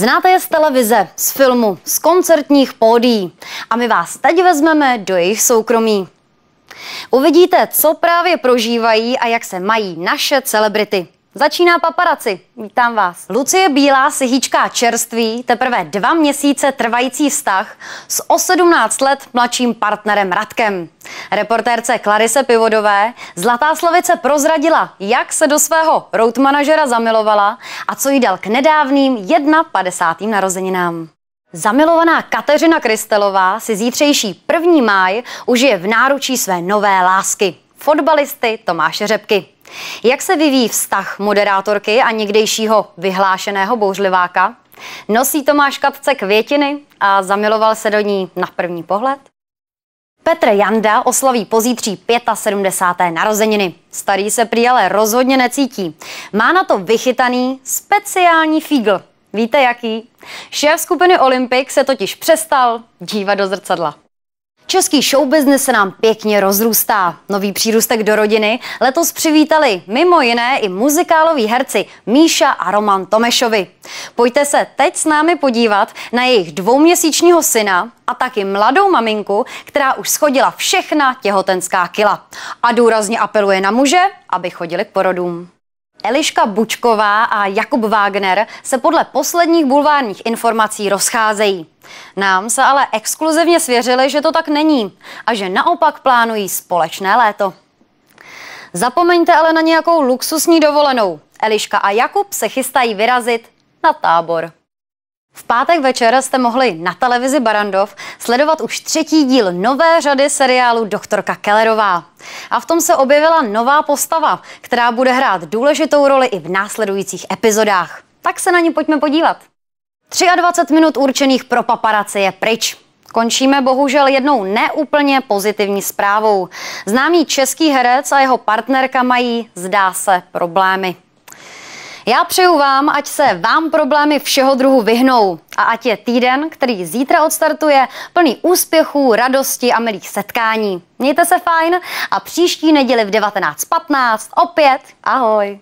Znáte je z televize, z filmu, z koncertních pódií a my vás teď vezmeme do jejich soukromí. Uvidíte, co právě prožívají a jak se mají naše celebrity. Začíná paparaci. Vítám vás. Lucie Bílá si hýčká čerství, teprve dva měsíce trvající vztah s o 17 let mladším partnerem Radkem. Reportérce Klarise Pivodové Zlatá Slavice prozradila, jak se do svého road manažera zamilovala a co jí dal k nedávným 51. narozeninám. Zamilovaná Kateřina Krystelová si zítřejší 1. máj užije v náručí své nové lásky. Fotbalisty Tomáše Řepky. Jak se vyvíjí vztah moderátorky a někdejšího vyhlášeného bouřliváka? Nosí Tomáš Katce květiny a zamiloval se do ní na první pohled? Petr Janda oslaví pozítří 75. narozeniny. Starý se prý ale rozhodně necítí. Má na to vychytaný speciální fígl. Víte jaký? Šéf skupiny Olympic se totiž přestal dívat do zrcadla. Český showbiznis se nám pěkně rozrůstá. Nový přírůstek do rodiny letos přivítali mimo jiné i muzikáloví herci Míša a Roman Tomešovi. Pojďte se teď s námi podívat na jejich dvouměsíčního syna a taky mladou maminku, která už schodila všechna těhotenská kila. A důrazně apeluje na muže, aby chodili k porodům. Eliška Bučková a Jakub Wagner se podle posledních bulvárních informací rozcházejí. Nám se ale exkluzivně svěřili, že to tak není a že naopak plánují společné léto. Zapomeňte ale na nějakou luxusní dovolenou. Eliška a Jakub se chystají vyrazit na tábor. V pátek večer jste mohli na televizi Barandov sledovat už třetí díl nové řady seriálu Doktorka Kellerová. A v tom se objevila nová postava, která bude hrát důležitou roli i v následujících epizodách. Tak se na ní pojďme podívat. 23 minut určených pro paparaci je pryč. Končíme bohužel jednou neúplně pozitivní zprávou. Známý český herec a jeho partnerka mají, zdá se, problémy. Já přeju vám, ať se vám problémy všeho druhu vyhnou a ať je týden, který zítra odstartuje, plný úspěchů, radosti a milých setkání. Mějte se fajn a příští neděli v 19.15 opět ahoj.